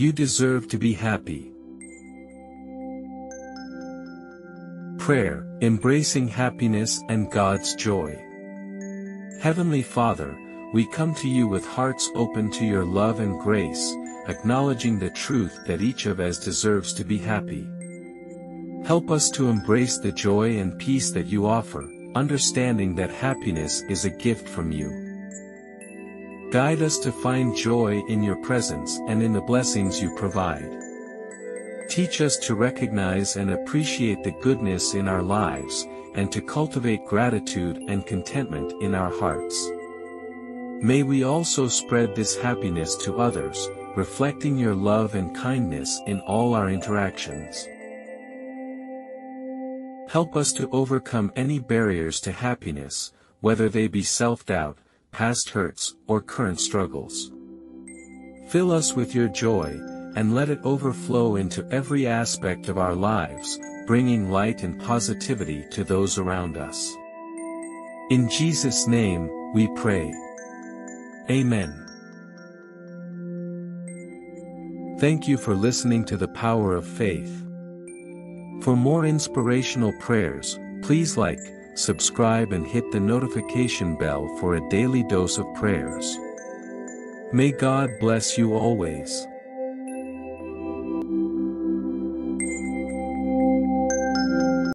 You deserve to be happy. Prayer, embracing happiness and God's joy. Heavenly Father, we come to you with hearts open to your love and grace, acknowledging the truth that each of us deserves to be happy. Help us to embrace the joy and peace that you offer, understanding that happiness is a gift from you. Guide us to find joy in your presence and in the blessings you provide. Teach us to recognize and appreciate the goodness in our lives, and to cultivate gratitude and contentment in our hearts. May we also spread this happiness to others, reflecting your love and kindness in all our interactions. Help us to overcome any barriers to happiness, whether they be self-doubt, past hurts, or current struggles. Fill us with your joy, and let it overflow into every aspect of our lives, bringing light and positivity to those around us. In Jesus' name, we pray. Amen. Thank you for listening to the Power of Faith. For more inspirational prayers, please like, subscribe and hit the notification bell for a daily dose of prayers. May God bless you always.